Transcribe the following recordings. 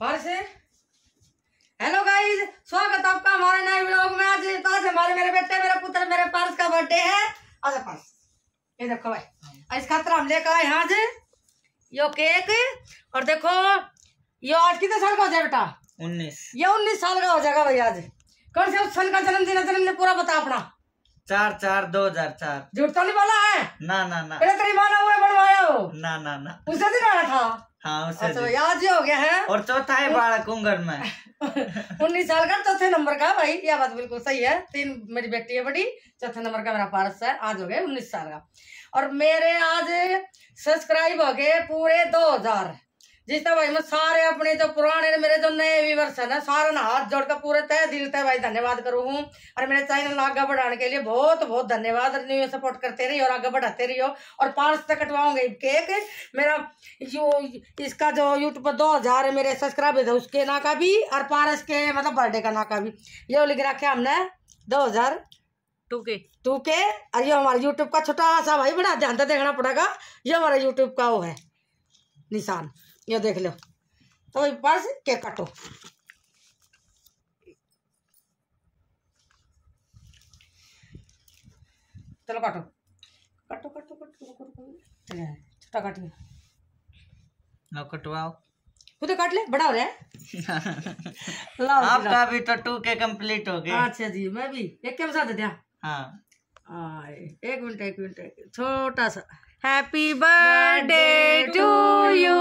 और से hello guys स्वागत है आपका हमारे नए व्लॉग में आज। तो आज हमारे मेरे बेटे मेरे पुत्र मेरे पार्स का बर्थडे है। आज पास ये देखो भाई इस खातर हम लेकर आए से यो केक और देखो यो आज कितने साल का हो जाए बेटा? उन्नीस। ये उन्नीस साल का हो जाएगा भाई आज। कौन से उस सन का जन्मदिन है? जन्मदिन पूरा बता अपना। चार चार दो हज़ार चार। झूठ तो नहीं बोला है? ना ना ना। तेरी माँ ने हुए बनवाया हो। ना ना ना। उसे दिन आया था। हाँ अच्छा दी। याद ही हो गया है? और चौथा है बालक कुंगर में। उन्नीस साल का चौथे नंबर का भाई यह बात बिल्कुल सही है। तीन मेरी बेटी है बड़ी चौथे नंबर का मेरा पारस है आज हो गए उन्नीस साल का। और मेरे आज सब्सक्राइब हो गए पूरे दो हज़ार। जिस तरह भाई मैं सारे अपने जो पुराने मेरे जो नए व्यूवर्स है ना सारे ना हाथ जोड़ कर पूरे तय दिल तय भाई धन्यवाद करूँ हूँ। और मेरे चैनल आगे बढ़ाने के लिए बहुत बहुत धन्यवाद। न्यू सपोर्ट करते रहिए और आगे बढ़ाते रहिए और पार्स तक कटवाऊँगे केक मेरा जो इसका जो यूट्यूब पर दो हज़ार है मेरे सब्सक्राइबर है उसके ना का भी और पारस के मतलब बर्थडे का ना का भी। ये लिख रखे हमने दो हज़ार टू के। टू के। और ये हमारे यूट्यूब का छोटा सा भाई बड़ा ध्यान देखना पड़ेगा। ये हमारा यूट्यूब का वो है। निशान। ये देख लो। तो पास केक काटो। चलो काटो। काटो काटो काटो काटो काटो चले छोटा काटिए। लो कटवाओ। खुद काट ले बड़ा हो रहा है। आपका भी तो टू के कंप्लीट हो। गए अच्छा जी मैं भी एक के साथ दिया। हाँ। आए, एक मिनट एक मिनट। छोटा सा। Happy birthday to you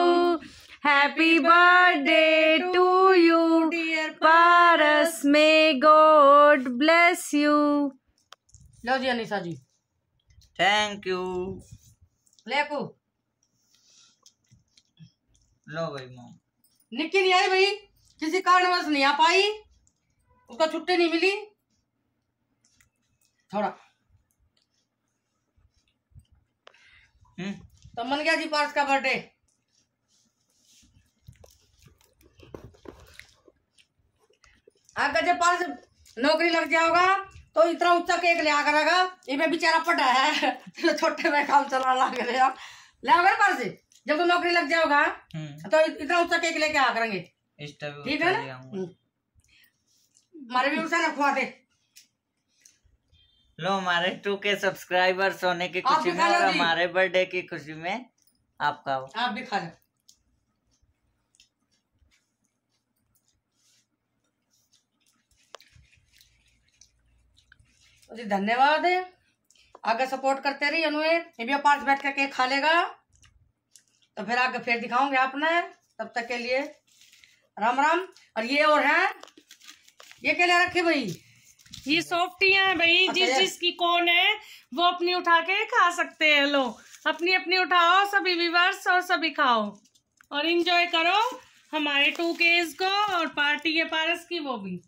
happy birthday to you Paras में गॉड ब्लेस यू लो जी अनिशा जी। थैंक यू ले को लो भाई मोम निक्की नहीं आई भाई। किसी कारणवश नहीं आ पाई। उसको छुट्टी नहीं मिली। थोड़ा तो मन गया जी पार्स का बर्थडे अगर जब पार्स नौकरी लग जाओगा तो इतना ऊँचा केक ले आकर आगा ये में बेचारा पटा है। छोटे में काम चला ले आओगे पार्स जब तो नौकरी लग जाओगा हम्म। तो इतना ऊँचा केक लेके आ करेंगे ठीक है ना? हम्म। हमारे भी उसे ना खुआ दे। लो हमारे टू के सब्सक्राइबर्स होने की खुशी में और। हमारे बर्थडे की खुशी में आपका हो। आप भी खा लो। जी धन्यवाद आगे सपोर्ट करते रहिए अनुए ये भी पास बैठ कर केक खा लेगा। तो फिर आगे फिर दिखाऊँगे आपने तब तक के लिए। राम राम। और ये और है। ये क्या ले रखे भाई? ये सॉफ्टियाँ हैं भाई जिस जिस की जिसकी कौन है वो अपनी उठा के खा सकते हैं लो। अपनी अपनी उठाओ सभी विवर्स और सभी खाओ। और इंजॉय करो हमारे टू केज को और पार्टी है पारस की वो भी।